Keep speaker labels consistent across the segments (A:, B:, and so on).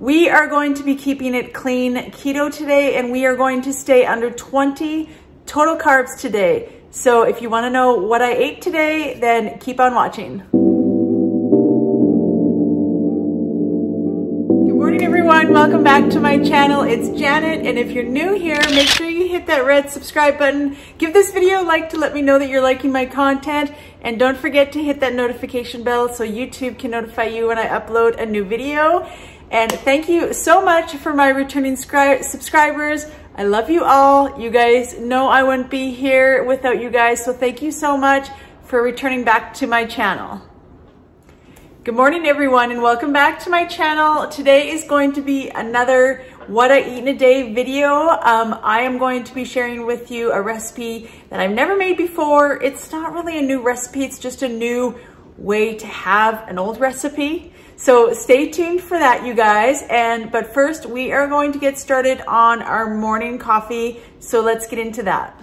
A: We are going to be keeping it clean keto today and we are going to stay under 20 total carbs today. So if you wanna know what I ate today, then keep on watching. Good morning everyone, welcome back to my channel. It's Janet and if you're new here, make sure you hit that red subscribe button. Give this video a like to let me know that you're liking my content and don't forget to hit that notification bell so YouTube can notify you when I upload a new video. And thank you so much for my returning subscribers. I love you all. You guys know I wouldn't be here without you guys. So thank you so much for returning back to my channel. Good morning everyone and welcome back to my channel. Today is going to be another what I eat in a day video. Um, I am going to be sharing with you a recipe that I've never made before. It's not really a new recipe, it's just a new way to have an old recipe. So stay tuned for that, you guys. And But first, we are going to get started on our morning coffee. So let's get into that.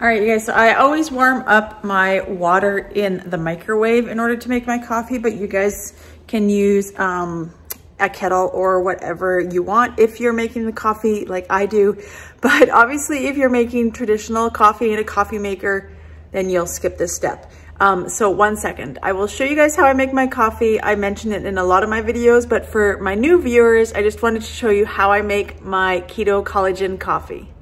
A: All right, you guys, so I always warm up my water in the microwave in order to make my coffee, but you guys can use um, a kettle or whatever you want if you're making the coffee like I do. But obviously, if you're making traditional coffee in a coffee maker, then you'll skip this step. Um, so one second, I will show you guys how I make my coffee. I mentioned it in a lot of my videos, but for my new viewers, I just wanted to show you how I make my keto collagen coffee.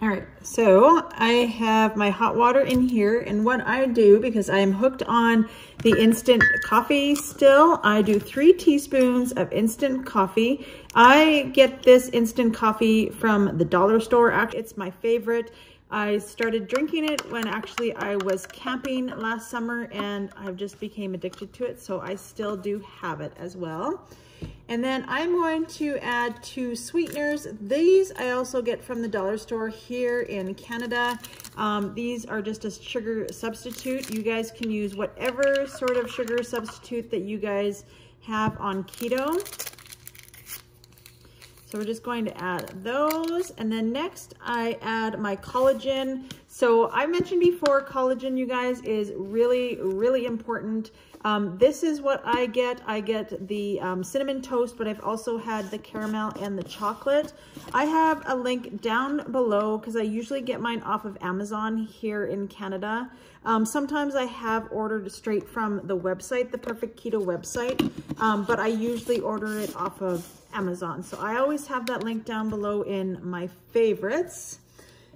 A: All right, so I have my hot water in here and what I do, because I am hooked on the instant coffee still, I do three teaspoons of instant coffee. I get this instant coffee from the dollar store. Actually, it's my favorite. I started drinking it when actually I was camping last summer and I've just became addicted to it. So I still do have it as well. And then I'm going to add two sweeteners. These I also get from the dollar store here in Canada. Um, these are just a sugar substitute. You guys can use whatever sort of sugar substitute that you guys have on keto. So we're just going to add those. And then next I add my collagen. So I mentioned before, collagen, you guys, is really, really important. Um, this is what I get. I get the um, cinnamon toast, but I've also had the caramel and the chocolate. I have a link down below because I usually get mine off of Amazon here in Canada. Um, sometimes I have ordered straight from the website, the Perfect Keto website, um, but I usually order it off of Amazon. So I always have that link down below in my favorites.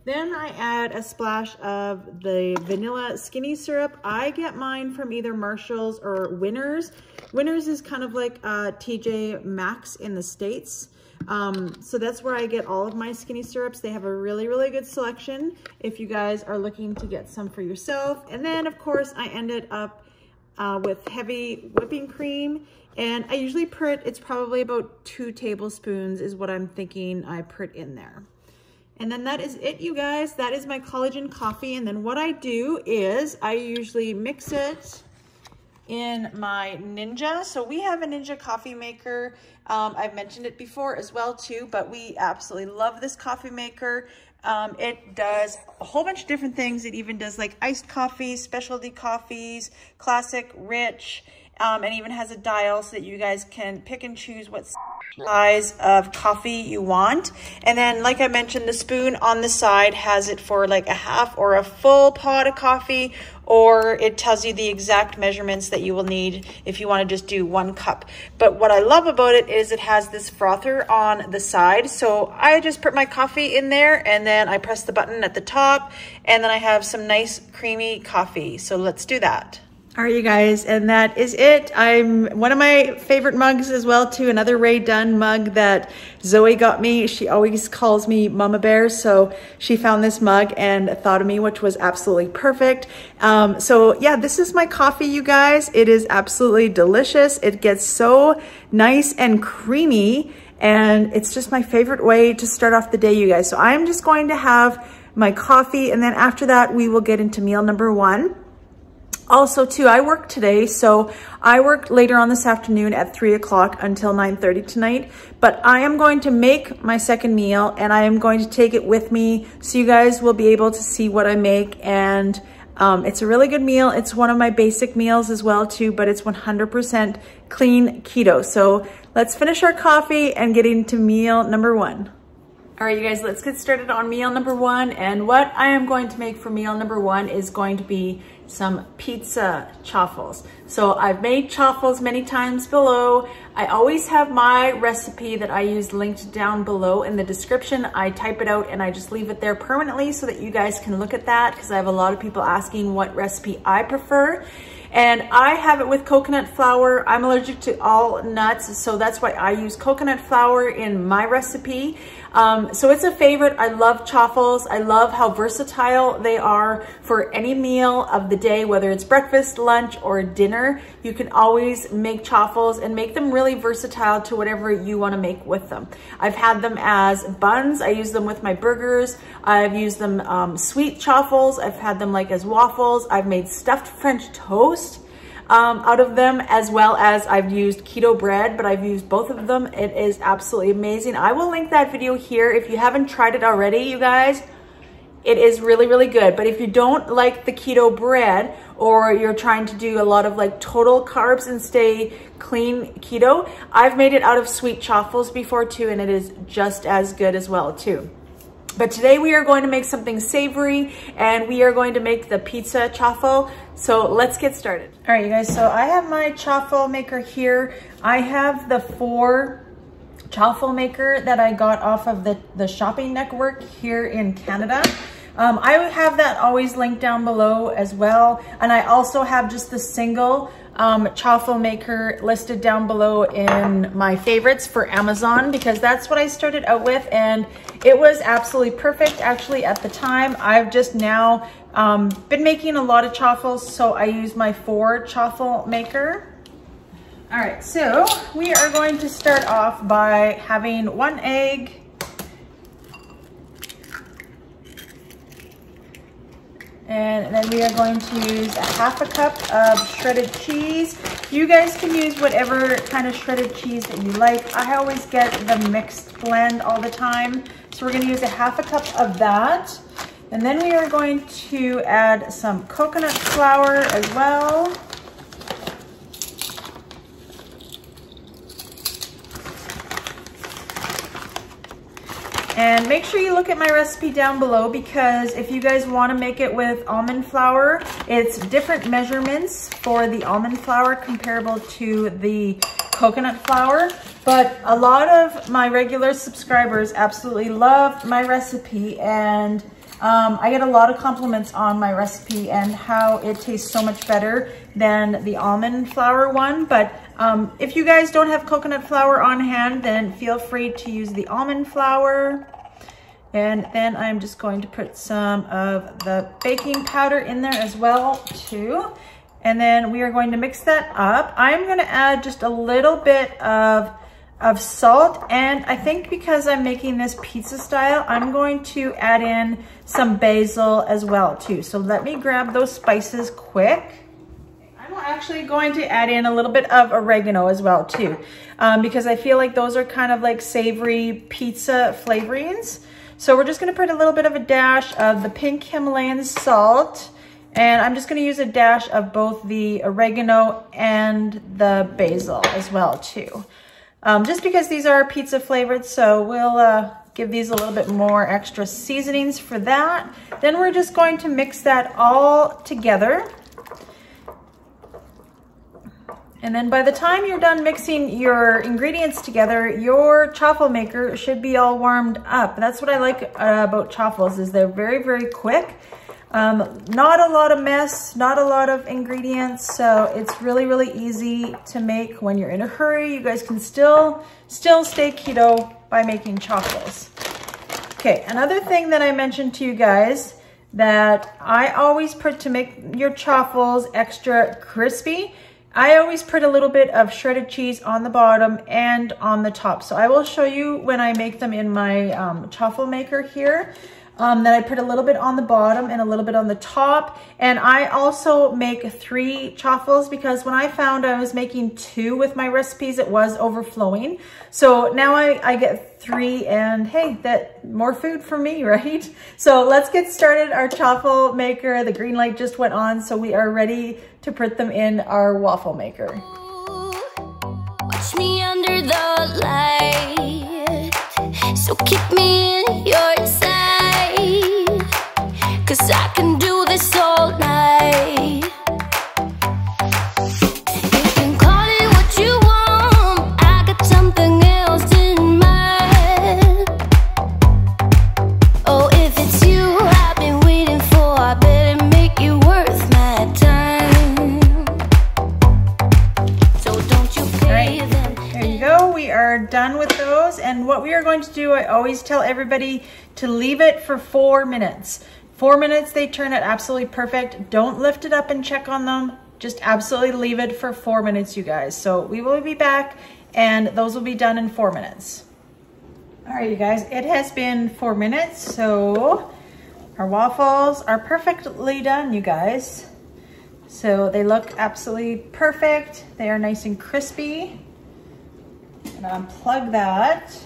A: Then I add a splash of the vanilla skinny syrup. I get mine from either Marshall's or Winners. Winners is kind of like uh, TJ Maxx in the States. Um, so that's where I get all of my skinny syrups. They have a really, really good selection if you guys are looking to get some for yourself. And then, of course, I ended up uh, with heavy whipping cream. And I usually put, it's probably about two tablespoons is what I'm thinking I put in there. And then that is it, you guys. That is my collagen coffee. And then what I do is I usually mix it in my Ninja. So we have a Ninja coffee maker. Um, I've mentioned it before as well too, but we absolutely love this coffee maker. Um, it does a whole bunch of different things. It even does like iced coffees, specialty coffees, classic, rich, um, and even has a dial so that you guys can pick and choose what size of coffee you want. And then, like I mentioned, the spoon on the side has it for like a half or a full pot of coffee, or it tells you the exact measurements that you will need if you want to just do one cup. But what I love about it is it has this frother on the side. So I just put my coffee in there and then I press the button at the top and then I have some nice creamy coffee. So let's do that. All right, you guys, and that is it. I'm one of my favorite mugs as well, too. Another Rae Dunn mug that Zoe got me. She always calls me Mama Bear, so she found this mug and thought of me, which was absolutely perfect. Um, so yeah, this is my coffee, you guys. It is absolutely delicious. It gets so nice and creamy, and it's just my favorite way to start off the day, you guys. So I'm just going to have my coffee, and then after that, we will get into meal number one. Also too, I work today, so I work later on this afternoon at three o'clock until 9.30 tonight, but I am going to make my second meal and I am going to take it with me so you guys will be able to see what I make and Um, it's a really good meal. It's one of my basic meals as well too, but it's 100% clean keto. So let's finish our coffee and get into meal number one. All right, you guys, let's get started on meal number one. And what I am going to make for meal number one is going to be some pizza chaffles. So I've made chaffles many times below. I always have my recipe that I use linked down below in the description. I type it out and I just leave it there permanently so that you guys can look at that because I have a lot of people asking what recipe I prefer. And I have it with coconut flour. I'm allergic to all nuts, so that's why I use coconut flour in my recipe. Um, so it's a favorite. I love chaffles. I love how versatile they are for any meal of the day, whether it's breakfast, lunch, or dinner. You can always make chaffles and make them really versatile to whatever you want to make with them. I've had them as buns. I use them with my burgers. I've used them um, sweet chaffles. I've had them like as waffles. I've made stuffed French toast um, out of them as well as I've used keto bread, but I've used both of them. It is absolutely amazing. I will link that video here. If you haven't tried it already, you guys, it is really, really good. But if you don't like the keto bread or you're trying to do a lot of like total carbs and stay clean keto, I've made it out of sweet chaffles before too, and it is just as good as well too. But today we are going to make something savory and we are going to make the pizza chaffle. So let's get started. All right, you guys, so I have my chaffle maker here. I have the four chaffle maker that I got off of the, the shopping network here in Canada. Um, I have that always linked down below as well. And I also have just the single um, chaffle maker listed down below in my favorites for Amazon because that's what I started out with and it was absolutely perfect actually at the time. I've just now um, been making a lot of chaffles so I use my four chaffle maker. All right, so we are going to start off by having one egg, And then we are going to use a half a cup of shredded cheese. You guys can use whatever kind of shredded cheese that you like. I always get the mixed blend all the time. So we're gonna use a half a cup of that. And then we are going to add some coconut flour as well. And make sure you look at my recipe down below because if you guys wanna make it with almond flour, it's different measurements for the almond flour comparable to the coconut flour. But a lot of my regular subscribers absolutely love my recipe and um, I get a lot of compliments on my recipe and how it tastes so much better than the almond flour one. But um, if you guys don't have coconut flour on hand, then feel free to use the almond flour. And then I'm just going to put some of the baking powder in there as well too. And then we are going to mix that up. I'm gonna add just a little bit of of salt. And I think because I'm making this pizza style, I'm going to add in some basil as well too. So let me grab those spices quick. I'm actually going to add in a little bit of oregano as well too, um, because I feel like those are kind of like savory pizza flavorings. So we're just gonna put a little bit of a dash of the pink Himalayan salt, and I'm just gonna use a dash of both the oregano and the basil as well too um, just because these are pizza flavored. So we'll uh, give these a little bit more extra seasonings for that. Then we're just going to mix that all together. And then by the time you're done mixing your ingredients together, your chaffle maker should be all warmed up. That's what I like uh, about chaffles is they're very, very quick. Um, not a lot of mess, not a lot of ingredients, so it's really, really easy to make when you're in a hurry. You guys can still, still stay keto by making chaffles. Okay, another thing that I mentioned to you guys that I always put to make your chaffles extra crispy, I always put a little bit of shredded cheese on the bottom and on the top. So I will show you when I make them in my um, chaffle maker here. Um, then I put a little bit on the bottom and a little bit on the top. And I also make three chaffles because when I found I was making two with my recipes, it was overflowing. So now I, I get three and hey, that more food for me, right? So let's get started. Our chaffle maker, the green light just went on. So we are ready to put them in our waffle maker. Watch me under the light. So keep me in your Cause I can do this all night.
B: Oh, if it's you I've been waiting for I better make it worth my time. So don't you pay them
A: There you go, we are done with those. And what we are going to do, I always tell everybody to leave it for four minutes. Four minutes, they turn it absolutely perfect. Don't lift it up and check on them. Just absolutely leave it for four minutes, you guys. So we will be back and those will be done in four minutes. All right, you guys, it has been four minutes. So our waffles are perfectly done, you guys. So they look absolutely perfect. They are nice and crispy. And unplug that.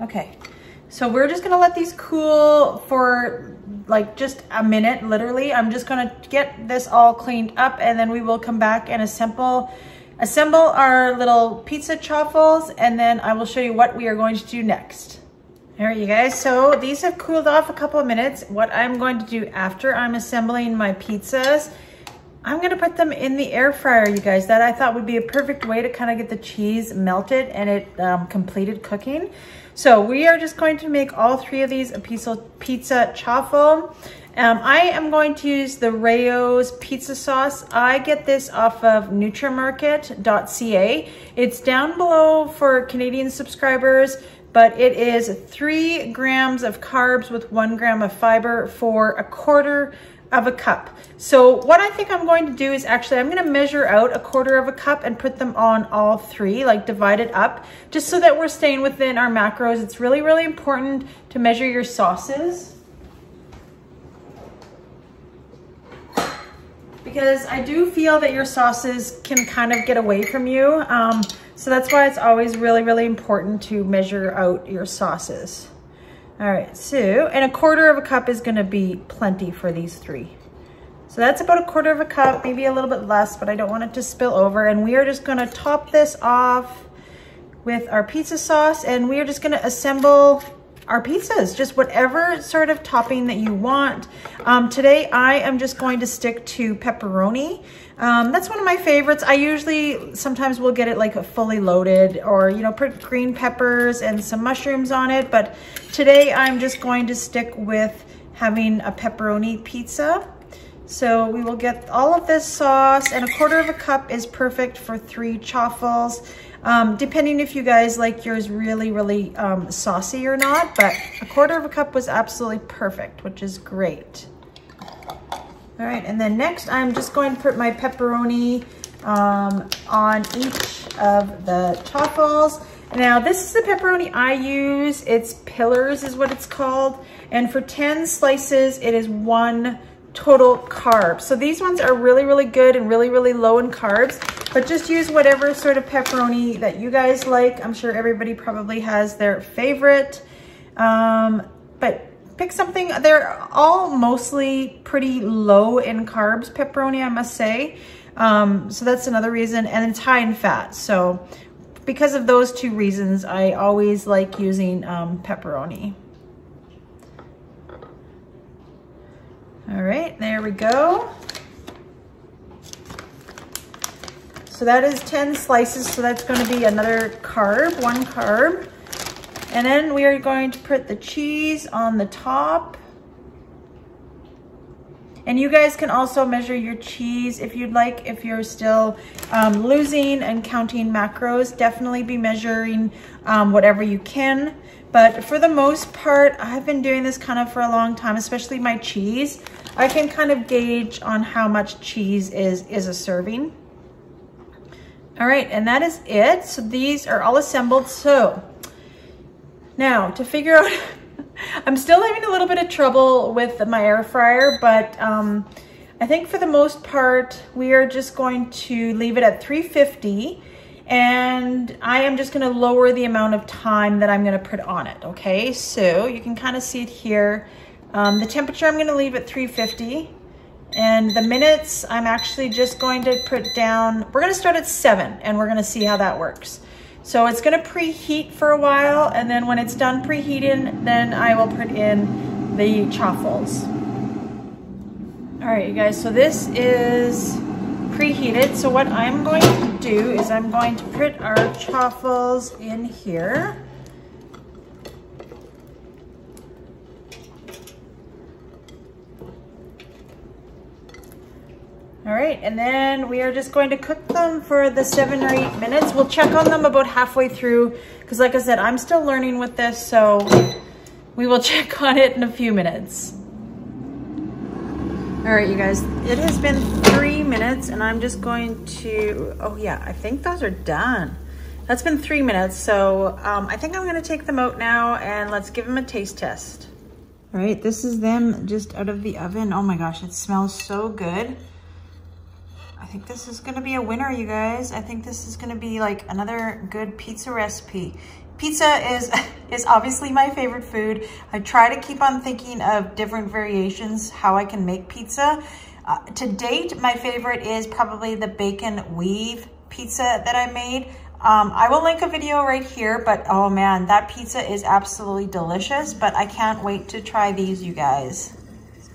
A: Okay, so we're just gonna let these cool for like just a minute, literally. I'm just gonna get this all cleaned up and then we will come back and assemble assemble our little pizza chaffles and then I will show you what we are going to do next. All right, you guys, so these have cooled off a couple of minutes. What I'm going to do after I'm assembling my pizzas, I'm gonna put them in the air fryer, you guys. That I thought would be a perfect way to kind of get the cheese melted and it um, completed cooking. So we are just going to make all three of these a pizza, pizza chaffle. Um, I am going to use the Rao's pizza sauce. I get this off of Nutramarket.ca. It's down below for Canadian subscribers, but it is three grams of carbs with one gram of fiber for a quarter of a cup. So what I think I'm going to do is actually, I'm gonna measure out a quarter of a cup and put them on all three, like divide it up, just so that we're staying within our macros. It's really, really important to measure your sauces. Because I do feel that your sauces can kind of get away from you. Um, so that's why it's always really, really important to measure out your sauces. All right, so, and a quarter of a cup is gonna be plenty for these three. So that's about a quarter of a cup, maybe a little bit less, but I don't want it to spill over. And we are just gonna top this off with our pizza sauce and we are just gonna assemble our pizzas, just whatever sort of topping that you want. Um, today, I am just going to stick to pepperoni. Um, that's one of my favorites. I usually sometimes will get it like fully loaded or, you know, put green peppers and some mushrooms on it. But today I'm just going to stick with having a pepperoni pizza. So we will get all of this sauce and a quarter of a cup is perfect for three chaffles. Um, depending if you guys like yours really, really um, saucy or not, but a quarter of a cup was absolutely perfect, which is great. All right, and then next I'm just going to put my pepperoni um, on each of the chaffles. Now this is the pepperoni I use. It's Piller's is what it's called. And for 10 slices, it is one total carb. So these ones are really, really good and really, really low in carbs, but just use whatever sort of pepperoni that you guys like. I'm sure everybody probably has their favorite. Um, but pick something, they're all mostly pretty low in carbs, pepperoni, I must say. Um, so that's another reason, and it's high in fat. So because of those two reasons, I always like using um, pepperoni. All right, there we go. So that is 10 slices, so that's gonna be another carb, one carb. And then we are going to put the cheese on the top. And you guys can also measure your cheese if you'd like, if you're still um, losing and counting macros, definitely be measuring um, whatever you can. But for the most part, I've been doing this kind of for a long time, especially my cheese. I can kind of gauge on how much cheese is, is a serving. All right, and that is it. So these are all assembled. So now to figure out I'm still having a little bit of trouble with my air fryer, but um, I think for the most part, we are just going to leave it at 350 and I am just gonna lower the amount of time that I'm gonna put on it, okay? So you can kind of see it here. Um, the temperature I'm gonna leave at 350 and the minutes I'm actually just going to put down, we're gonna start at seven and we're gonna see how that works. So it's gonna preheat for a while and then when it's done preheating, then I will put in the chaffles. All right, you guys, so this is preheated. So what I'm going to do is I'm going to put our chaffles in here. All right, and then we are just going to cook them for the seven or eight minutes. We'll check on them about halfway through because like I said, I'm still learning with this, so we will check on it in a few minutes. All right, you guys, it has been three minutes and I'm just going to, oh yeah, I think those are done. That's been three minutes, so um, I think I'm gonna take them out now and let's give them a taste test. All right, this is them just out of the oven. Oh my gosh, it smells so good. Think this is gonna be a winner, you guys. I think this is gonna be like another good pizza recipe. Pizza is, is obviously my favorite food. I try to keep on thinking of different variations, how I can make pizza. Uh, to date, my favorite is probably the bacon weave pizza that I made. Um, I will link a video right here, but oh man, that pizza is absolutely delicious, but I can't wait to try these, you guys.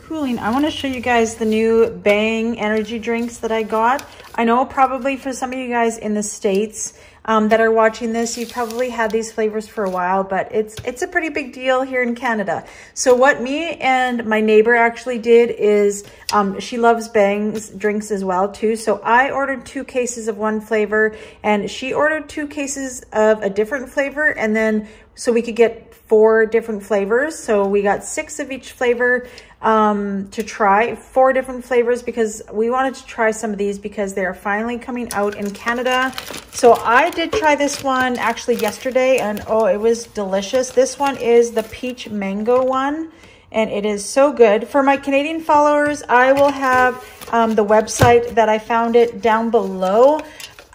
A: Cooling. I want to show you guys the new Bang energy drinks that I got. I know probably for some of you guys in the States, um, that are watching this, you've probably had these flavors for a while, but it's it's a pretty big deal here in Canada. So what me and my neighbor actually did is um, she loves Bangs drinks as well too. So I ordered two cases of one flavor and she ordered two cases of a different flavor and then so we could get four different flavors. So we got six of each flavor um, to try, four different flavors because we wanted to try some of these because they are finally coming out in Canada. So I did try this one actually yesterday and oh, it was delicious. This one is the peach mango one and it is so good. For my Canadian followers, I will have um, the website that I found it down below.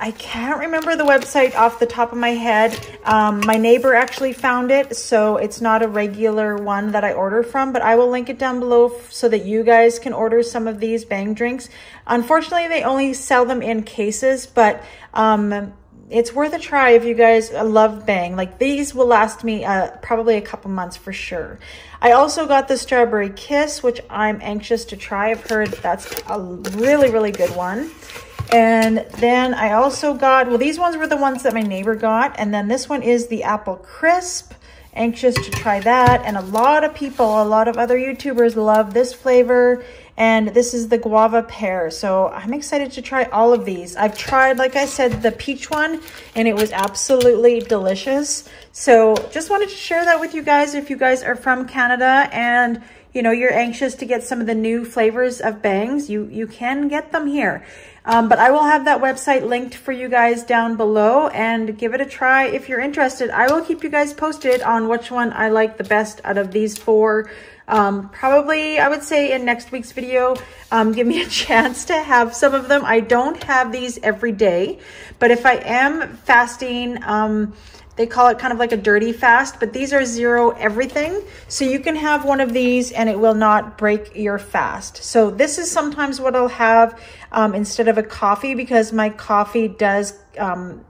A: I can't remember the website off the top of my head. Um, my neighbor actually found it, so it's not a regular one that I order from, but I will link it down below so that you guys can order some of these Bang drinks. Unfortunately, they only sell them in cases, but um, it's worth a try if you guys love Bang. Like these will last me uh, probably a couple months for sure. I also got the Strawberry Kiss, which I'm anxious to try. I've heard that's a really, really good one. And then I also got, well, these ones were the ones that my neighbor got. And then this one is the Apple Crisp. Anxious to try that. And a lot of people, a lot of other YouTubers love this flavor. And this is the guava pear. So I'm excited to try all of these. I've tried, like I said, the peach one, and it was absolutely delicious. So just wanted to share that with you guys if you guys are from Canada and you know, you're anxious to get some of the new flavors of bangs, you, you can get them here. Um, but I will have that website linked for you guys down below and give it a try if you're interested. I will keep you guys posted on which one I like the best out of these four. Um, probably, I would say in next week's video, um, give me a chance to have some of them. I don't have these every day, but if I am fasting, um, they call it kind of like a dirty fast, but these are zero everything. So you can have one of these and it will not break your fast. So this is sometimes what I'll have um, instead of a coffee because my coffee does um,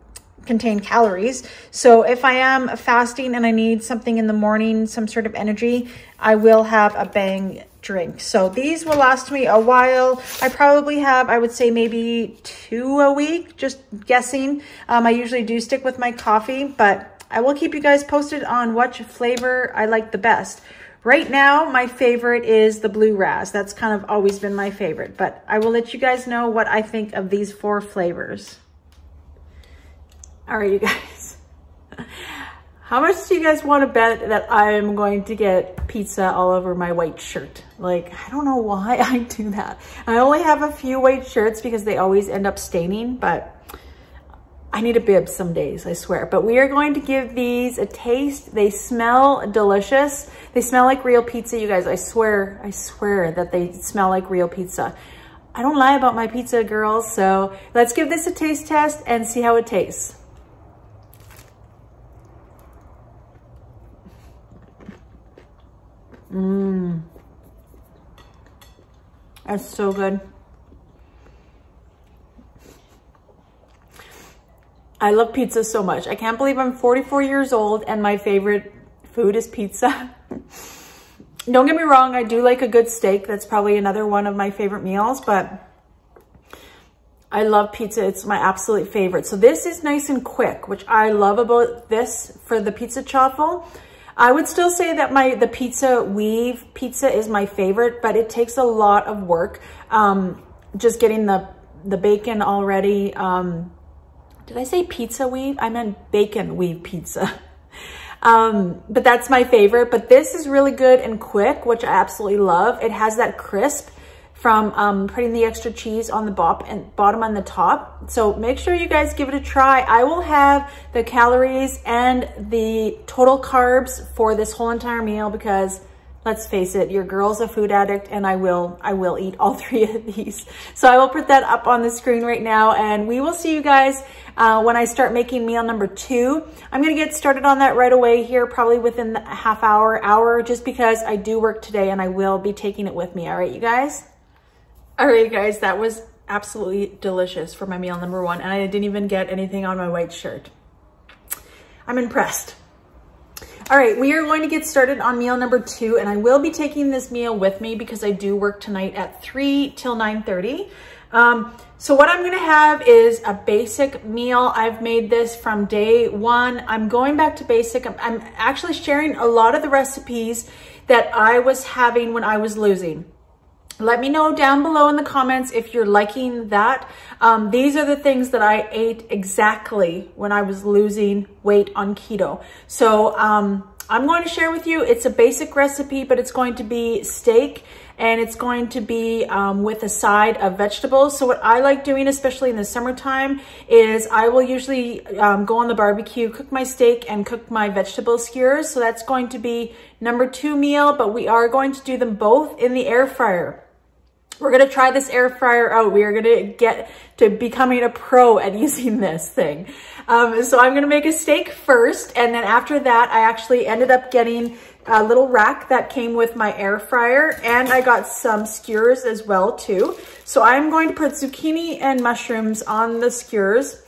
A: contain calories. So if I am fasting and I need something in the morning, some sort of energy, I will have a bang drink. So these will last me a while. I probably have, I would say maybe two a week, just guessing. Um, I usually do stick with my coffee, but I will keep you guys posted on which flavor I like the best. Right now, my favorite is the blue raz. That's kind of always been my favorite, but I will let you guys know what I think of these four flavors. All right, you guys. How much do you guys want to bet that I'm going to get pizza all over my white shirt? Like, I don't know why I do that. I only have a few white shirts because they always end up staining, but I need a bib some days, I swear. But we are going to give these a taste. They smell delicious. They smell like real pizza, you guys. I swear, I swear that they smell like real pizza. I don't lie about my pizza, girls. So let's give this a taste test and see how it tastes. Mmm. That's so good. I love pizza so much. I can't believe I'm 44 years old and my favorite food is pizza. Don't get me wrong, I do like a good steak. That's probably another one of my favorite meals, but I love pizza. It's my absolute favorite. So this is nice and quick, which I love about this for the pizza chaffle. I would still say that my the pizza weave pizza is my favorite, but it takes a lot of work. Um, just getting the, the bacon already, um, did I say pizza weave? I meant bacon weave pizza. um, but that's my favorite. But this is really good and quick, which I absolutely love. It has that crisp from um, putting the extra cheese on the bottom and bottom on the top. So make sure you guys give it a try. I will have the calories and the total carbs for this whole entire meal because let's face it, your girl's a food addict and I will, I will eat all three of these. So I will put that up on the screen right now and we will see you guys uh, when I start making meal number two. I'm gonna get started on that right away here, probably within a half hour, hour, just because I do work today and I will be taking it with me. All right, you guys? All right, guys, that was absolutely delicious for my meal number one and I didn't even get anything on my white shirt. I'm impressed. All right, we are going to get started on meal number two, and I will be taking this meal with me because I do work tonight at 3 till 9.30. Um, so what I'm gonna have is a basic meal. I've made this from day one. I'm going back to basic. I'm, I'm actually sharing a lot of the recipes that I was having when I was losing. Let me know down below in the comments if you're liking that. Um, these are the things that I ate exactly when I was losing weight on keto. So um, I'm going to share with you, it's a basic recipe, but it's going to be steak and it's going to be um, with a side of vegetables. So what I like doing, especially in the summertime, is I will usually um, go on the barbecue, cook my steak and cook my vegetable skewers. So that's going to be number two meal, but we are going to do them both in the air fryer. We're gonna try this air fryer out. We are gonna get to becoming a pro at using this thing. Um, so I'm gonna make a steak first, and then after that, I actually ended up getting a little rack that came with my air fryer, and I got some skewers as well too. So I'm going to put zucchini and mushrooms on the skewers,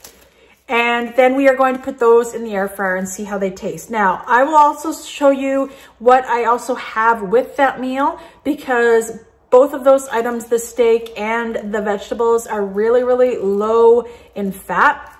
A: and then we are going to put those in the air fryer and see how they taste. Now, I will also show you what I also have with that meal because both of those items, the steak and the vegetables are really, really low in fat.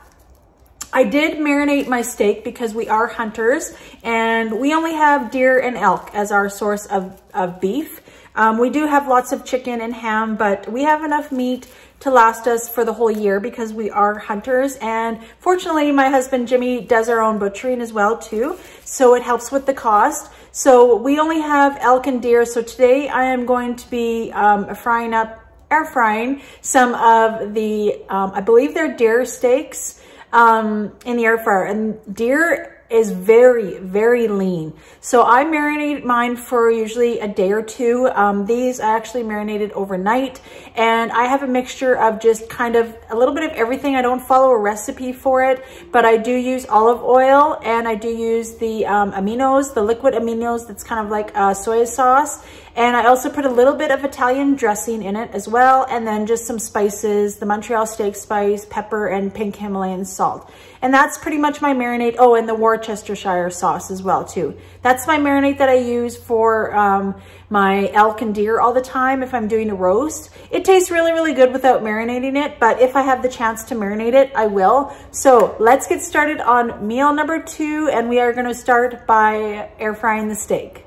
A: I did marinate my steak because we are hunters and we only have deer and elk as our source of, of beef. Um, we do have lots of chicken and ham, but we have enough meat to last us for the whole year because we are hunters. And fortunately, my husband Jimmy does our own butchering as well too. So it helps with the cost. So we only have elk and deer. So today I am going to be um, frying up, air frying some of the, um, I believe they're deer steaks um, in the air fryer. And deer is very, very lean. So I marinate mine for usually a day or two. Um, these I actually marinated overnight and I have a mixture of just kind of a little bit of everything. I don't follow a recipe for it, but I do use olive oil and I do use the um, aminos, the liquid aminos that's kind of like a soy sauce. And I also put a little bit of Italian dressing in it as well. And then just some spices, the Montreal steak spice, pepper, and pink Himalayan salt. And that's pretty much my marinade. Oh, and the Worcestershire sauce as well too. That's my marinade that I use for um, my elk and deer all the time if I'm doing a roast. It tastes really, really good without marinating it, but if I have the chance to marinate it, I will. So let's get started on meal number two, and we are gonna start by air frying the steak.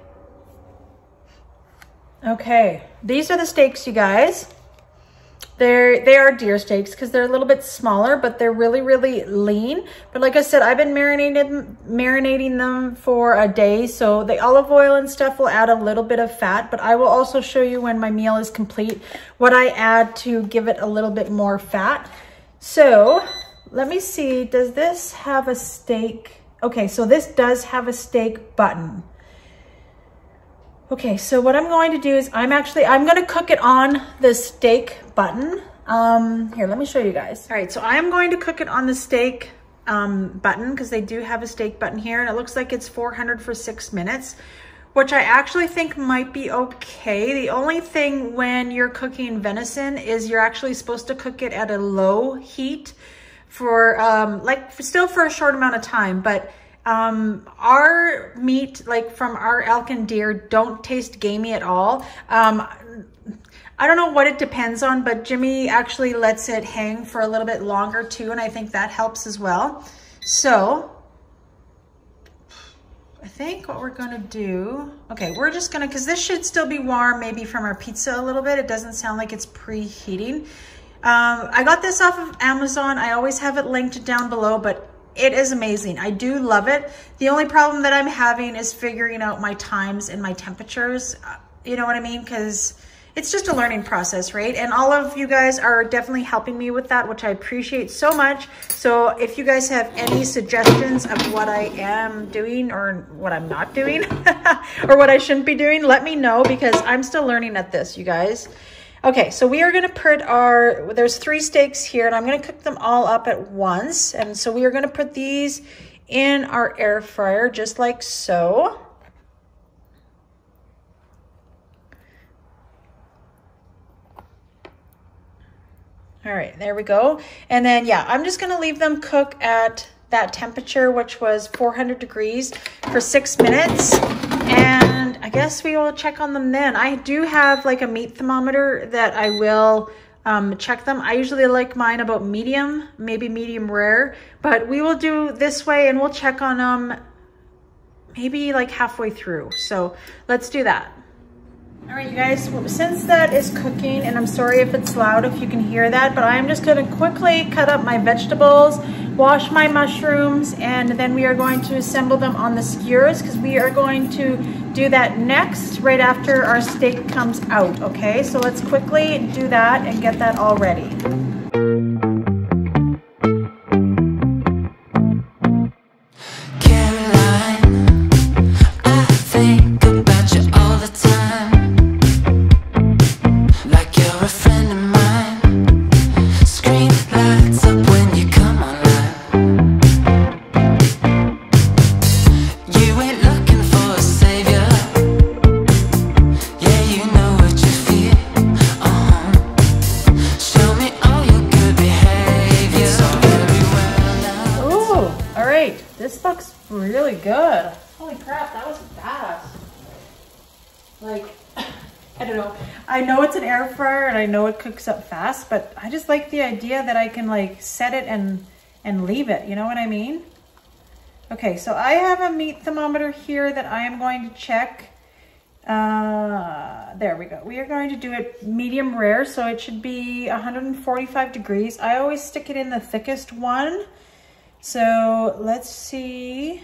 A: Okay, these are the steaks, you guys. They're, they are deer steaks because they're a little bit smaller, but they're really, really lean. But like I said, I've been marinating, marinating them for a day. So the olive oil and stuff will add a little bit of fat, but I will also show you when my meal is complete what I add to give it a little bit more fat. So let me see, does this have a steak? Okay, so this does have a steak button. Okay, so what I'm going to do is I'm actually, I'm gonna cook it on the steak button. Um, here, let me show you guys. All right, so I'm going to cook it on the steak um, button because they do have a steak button here and it looks like it's 400 for six minutes, which I actually think might be okay. The only thing when you're cooking venison is you're actually supposed to cook it at a low heat for um, like still for a short amount of time, but um, our meat, like from our elk and deer, don't taste gamey at all. Um, I don't know what it depends on, but Jimmy actually lets it hang for a little bit longer too, and I think that helps as well. So, I think what we're gonna do, okay, we're just gonna, cause this should still be warm maybe from our pizza a little bit. It doesn't sound like it's preheating. Um, I got this off of Amazon. I always have it linked down below, but it is amazing. I do love it. The only problem that I'm having is figuring out my times and my temperatures. Uh, you know what I mean? Because it's just a learning process, right? And all of you guys are definitely helping me with that, which I appreciate so much. So if you guys have any suggestions of what I am doing or what I'm not doing or what I shouldn't be doing, let me know because I'm still learning at this, you guys. Okay, so we are gonna put our, there's three steaks here and I'm gonna cook them all up at once. And so we are gonna put these in our air fryer just like so. All right, there we go. And then, yeah, I'm just gonna leave them cook at that temperature, which was 400 degrees for six minutes. And I guess we will check on them then. I do have like a meat thermometer that I will um, check them. I usually like mine about medium, maybe medium rare, but we will do this way and we'll check on them maybe like halfway through. So let's do that. All right, you guys, since that is cooking, and I'm sorry if it's loud, if you can hear that, but I'm just gonna quickly cut up my vegetables, wash my mushrooms, and then we are going to assemble them on the skewers because we are going to do that next, right after our steak comes out, okay? So let's quickly do that and get that all ready. I don't know I know it's an air fryer and I know it cooks up fast, but I just like the idea that I can like set it and, and leave it. You know what I mean? Okay, so I have a meat thermometer here that I am going to check. Uh, there we go. We are going to do it medium rare, so it should be 145 degrees. I always stick it in the thickest one. So let's see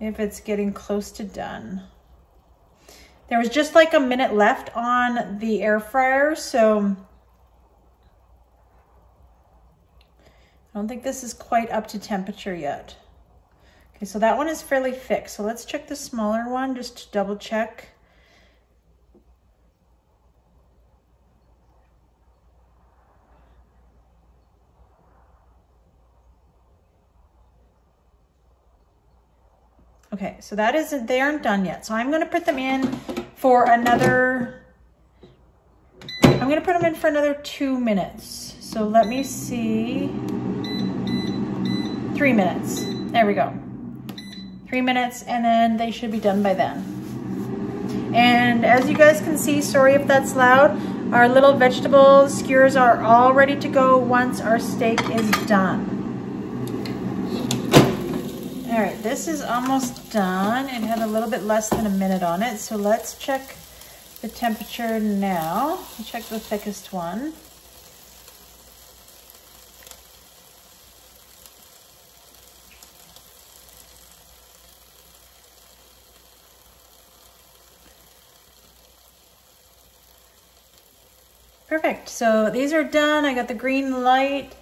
A: if it's getting close to done. There was just like a minute left on the air fryer, so I don't think this is quite up to temperature yet. Okay, so that one is fairly thick. So let's check the smaller one just to double check. Okay, so that isn't, they aren't done yet. So I'm gonna put them in for another, I'm gonna put them in for another two minutes. So let me see, three minutes. There we go. Three minutes and then they should be done by then. And as you guys can see, sorry if that's loud, our little vegetable skewers are all ready to go once our steak is done. All right, this is almost done. It had a little bit less than a minute on it. So let's check the temperature now. Check the thickest one. Perfect. So these are done. I got the green light.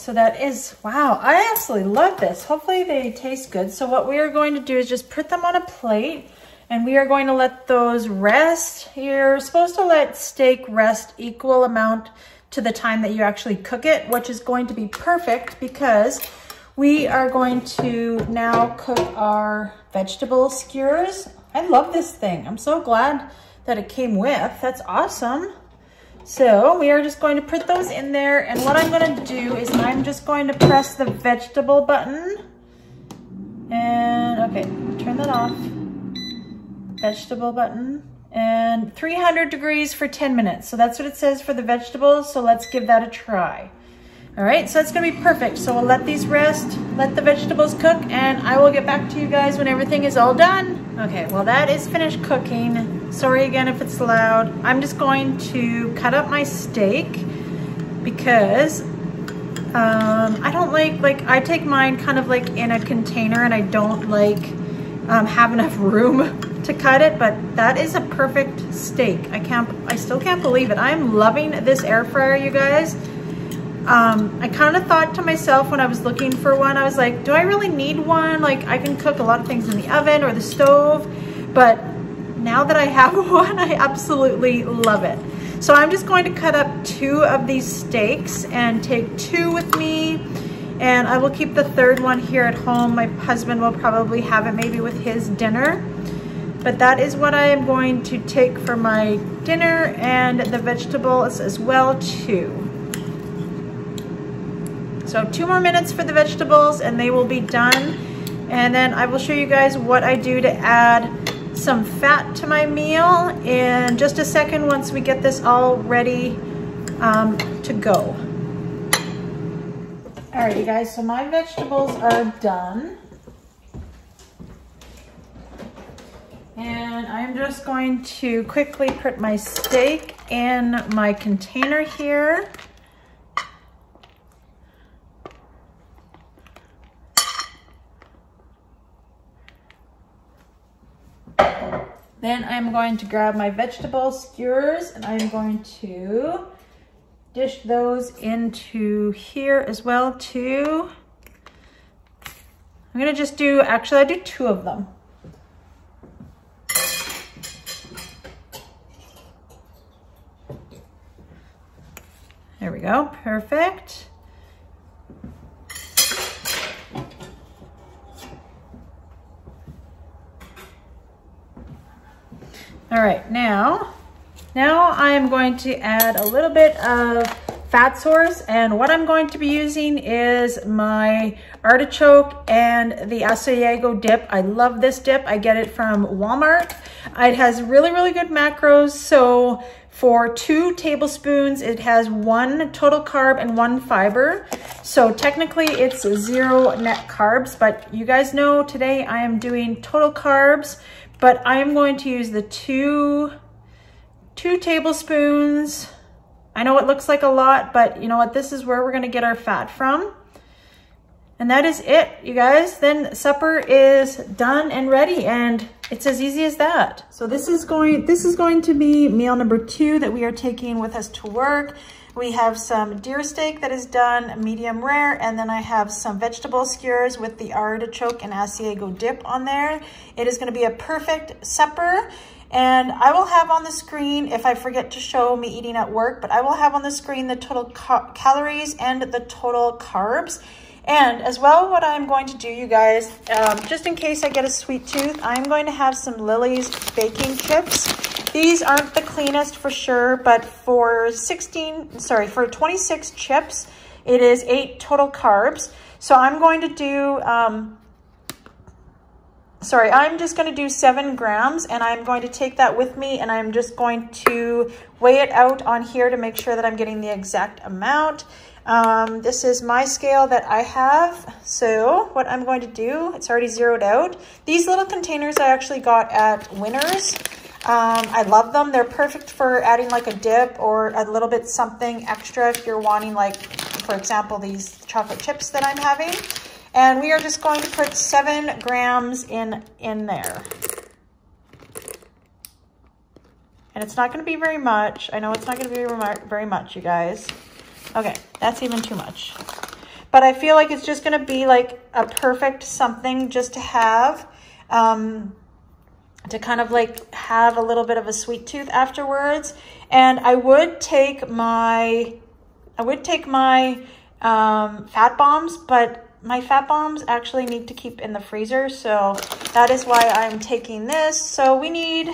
A: So that is, wow, I absolutely love this. Hopefully they taste good. So what we are going to do is just put them on a plate and we are going to let those rest. You're supposed to let steak rest equal amount to the time that you actually cook it, which is going to be perfect because we are going to now cook our vegetable skewers. I love this thing. I'm so glad that it came with. That's awesome. So we are just going to put those in there. And what I'm going to do is I'm just going to press the vegetable button. And okay, turn that off. Vegetable button. And 300 degrees for 10 minutes. So that's what it says for the vegetables. So let's give that a try. All right, so that's gonna be perfect. So we'll let these rest, let the vegetables cook, and I will get back to you guys when everything is all done. Okay, well that is finished cooking. Sorry again if it's loud. I'm just going to cut up my steak because um, I don't like, like I take mine kind of like in a container and I don't like um, have enough room to cut it, but that is a perfect steak. I can't, I still can't believe it. I'm loving this air fryer, you guys. Um, I kind of thought to myself when I was looking for one, I was like, do I really need one? Like I can cook a lot of things in the oven or the stove, but now that I have one, I absolutely love it. So I'm just going to cut up two of these steaks and take two with me. And I will keep the third one here at home. My husband will probably have it maybe with his dinner. But that is what I am going to take for my dinner and the vegetables as well too. So two more minutes for the vegetables and they will be done. And then I will show you guys what I do to add some fat to my meal in just a second once we get this all ready um, to go. All right, you guys, so my vegetables are done. And I'm just going to quickly put my steak in my container here. Then I'm going to grab my vegetable skewers and I'm going to dish those into here as well too. I'm gonna just do, actually I do two of them. There we go, perfect. All right, now, now I am going to add a little bit of fat source and what I'm going to be using is my artichoke and the Asiago dip. I love this dip. I get it from Walmart. It has really, really good macros. So for two tablespoons, it has one total carb and one fiber. So technically it's zero net carbs, but you guys know today I am doing total carbs but I'm going to use the two, two tablespoons. I know it looks like a lot, but you know what? This is where we're gonna get our fat from. And that is it, you guys. Then supper is done and ready and it's as easy as that. So this is going this is going to be meal number two that we are taking with us to work. We have some deer steak that is done medium rare, and then I have some vegetable skewers with the artichoke and Asiago dip on there. It is gonna be a perfect supper. And I will have on the screen, if I forget to show me eating at work, but I will have on the screen the total calories and the total carbs. And as well, what I'm going to do, you guys, um, just in case I get a sweet tooth, I'm going to have some Lily's baking chips. These aren't the cleanest for sure, but for 16, sorry, for 26 chips, it is eight total carbs. So I'm going to do, um, sorry, I'm just going to do seven grams and I'm going to take that with me and I'm just going to weigh it out on here to make sure that I'm getting the exact amount. Um, this is my scale that I have. So what I'm going to do, it's already zeroed out. These little containers I actually got at Winners. Um, I love them. They're perfect for adding like a dip or a little bit something extra if you're wanting like, for example, these chocolate chips that I'm having. And we are just going to put seven grams in, in there. And it's not going to be very much. I know it's not going to be very much, you guys. Okay, that's even too much. but I feel like it's just going to be like a perfect something just to have. Um, to kind of like have a little bit of a sweet tooth afterwards. And I would take my, I would take my um, fat bombs, but my fat bombs actually need to keep in the freezer. So that is why I'm taking this. So we need,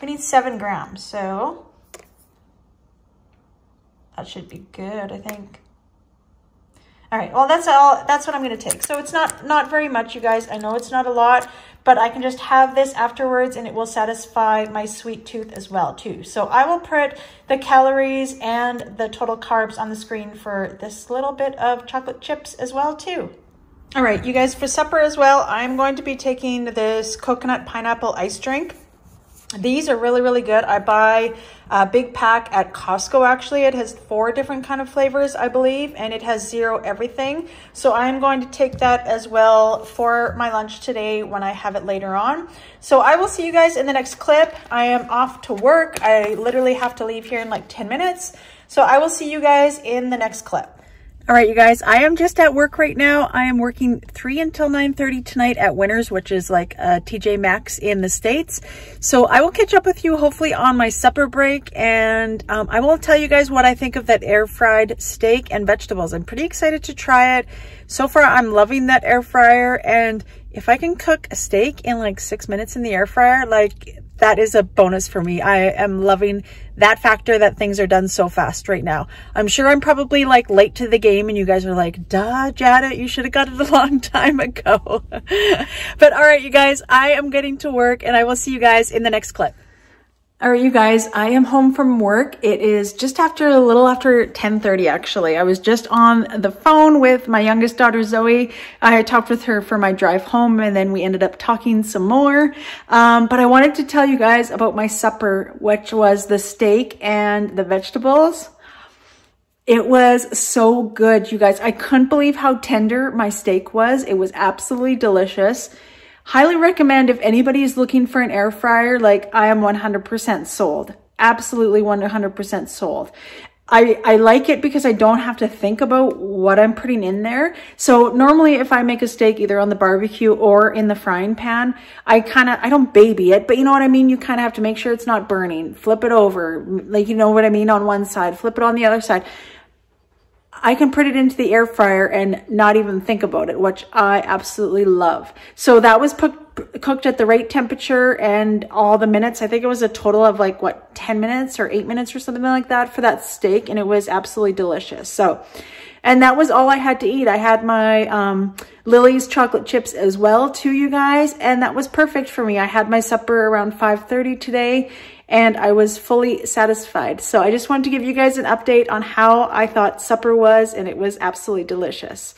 A: we need seven grams. So that should be good, I think. All right, well, that's all, that's what I'm gonna take. So it's not, not very much, you guys. I know it's not a lot, but I can just have this afterwards and it will satisfy my sweet tooth as well too. So I will put the calories and the total carbs on the screen for this little bit of chocolate chips as well too. All right, you guys, for supper as well, I'm going to be taking this coconut pineapple ice drink. These are really, really good. I buy a big pack at Costco, actually. It has four different kind of flavors, I believe, and it has zero everything. So I am going to take that as well for my lunch today when I have it later on. So I will see you guys in the next clip. I am off to work. I literally have to leave here in like 10 minutes. So I will see you guys in the next clip. All right, you guys, I am just at work right now. I am working 3 until 9.30 tonight at Winners, which is like a TJ Maxx in the States. So I will catch up with you hopefully on my supper break. And um, I will tell you guys what I think of that air fried steak and vegetables. I'm pretty excited to try it. So far, I'm loving that air fryer. And if I can cook a steak in like six minutes in the air fryer, like that is a bonus for me. I am loving that factor that things are done so fast right now. I'm sure I'm probably like late to the game and you guys are like, duh, Janet, you should have got it a long time ago. but all right, you guys, I am getting to work and I will see you guys in the next clip. All right, you guys, I am home from work. It is just after a little after 1030, actually. I was just on the phone with my youngest daughter, Zoe. I talked with her for my drive home and then we ended up talking some more. Um, but I wanted to tell you guys about my supper, which was the steak and the vegetables. It was so good, you guys. I couldn't believe how tender my steak was. It was absolutely delicious. Highly recommend if anybody is looking for an air fryer, like I am 100% sold. Absolutely 100% sold. I, I like it because I don't have to think about what I'm putting in there. So normally if I make a steak either on the barbecue or in the frying pan, I kind of, I don't baby it, but you know what I mean? You kind of have to make sure it's not burning. Flip it over, like you know what I mean, on one side, flip it on the other side. I can put it into the air fryer and not even think about it, which I absolutely love. So that was cooked at the right temperature and all the minutes. I think it was a total of like, what, 10 minutes or 8 minutes or something like that for that steak. And it was absolutely delicious. So, and that was all I had to eat. I had my um, Lily's chocolate chips as well too, you guys. And that was perfect for me. I had my supper around 5.30 today and I was fully satisfied. So I just wanted to give you guys an update on how I thought supper was and it was absolutely delicious.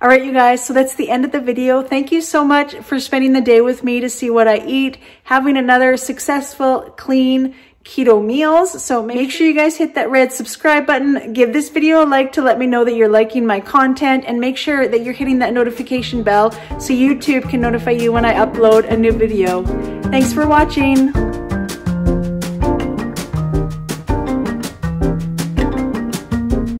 A: All right, you guys, so that's the end of the video. Thank you so much for spending the day with me to see what I eat, having another successful, clean, keto meals. So make sure you guys hit that red subscribe button. Give this video a like to let me know that you're liking my content and make sure that you're hitting that notification bell so YouTube can notify you when I upload a new video. Thanks for watching.